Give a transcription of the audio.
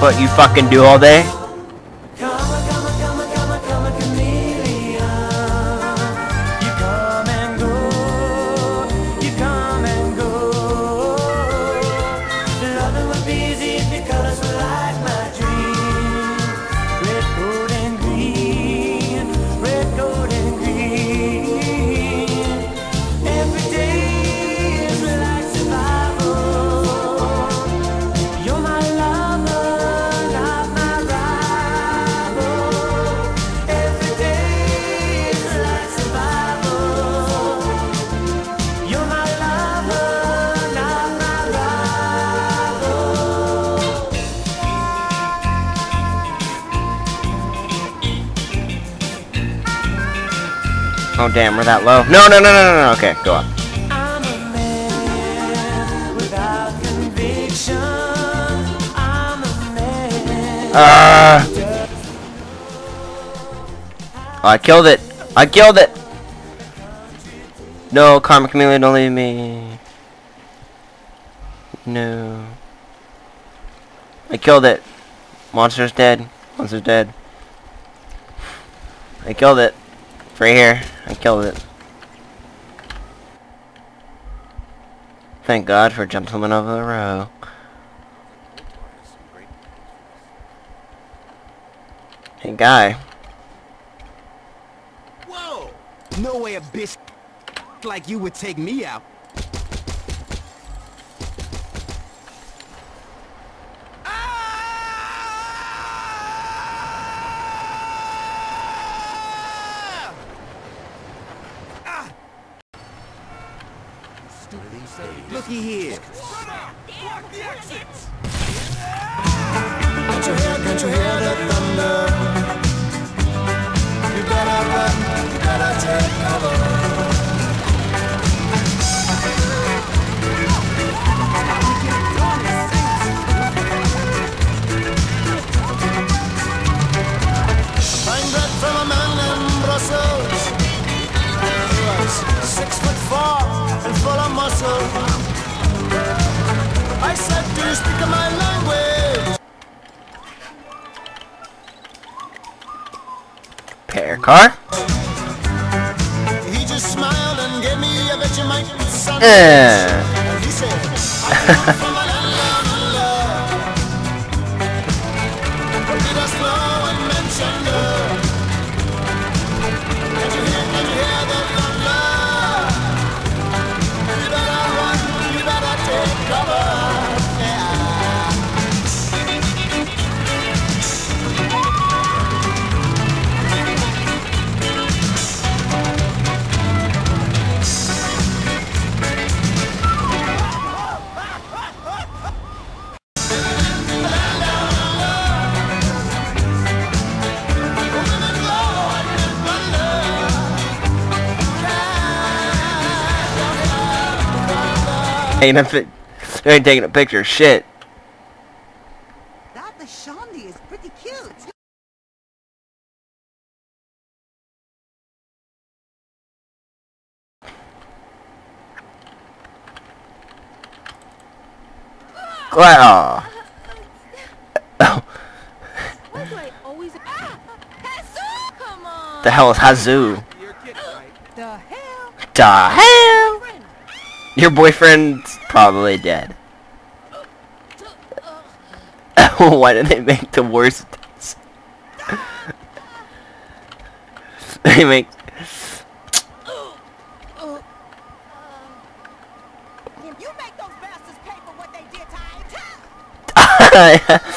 What you fucking do all day? Oh damn, we're that low. No, no, no, no, no, no. Okay, go up. Uh, oh, I killed it. I killed it. No, Karma Chameleon, don't leave me. No. I killed it. Monster's dead. Monster's dead. I killed it. Right here. I killed it. Thank God for Gentlemen of the Row. Hey, guy. Whoa! No way a bitch like you would take me out. Looky here. Can't you hear, can't you hear the thunder? You better run, you better take cover. I said, do you speak my language? Pair car? He just smiled and gave me a Vegemite sandwich. Eh. Ain't a fi- you ain't taking a picture. Shit. That the Shaundi is pretty cute. Wow. Oh, Why do I always... Ah! Jesus! Come on! the hell is Hazoo? You're kidding, right? The hell? The hell? Your boyfriend's probably dead. Why did they make the worst? they make. You make those bastards pay for what they did to.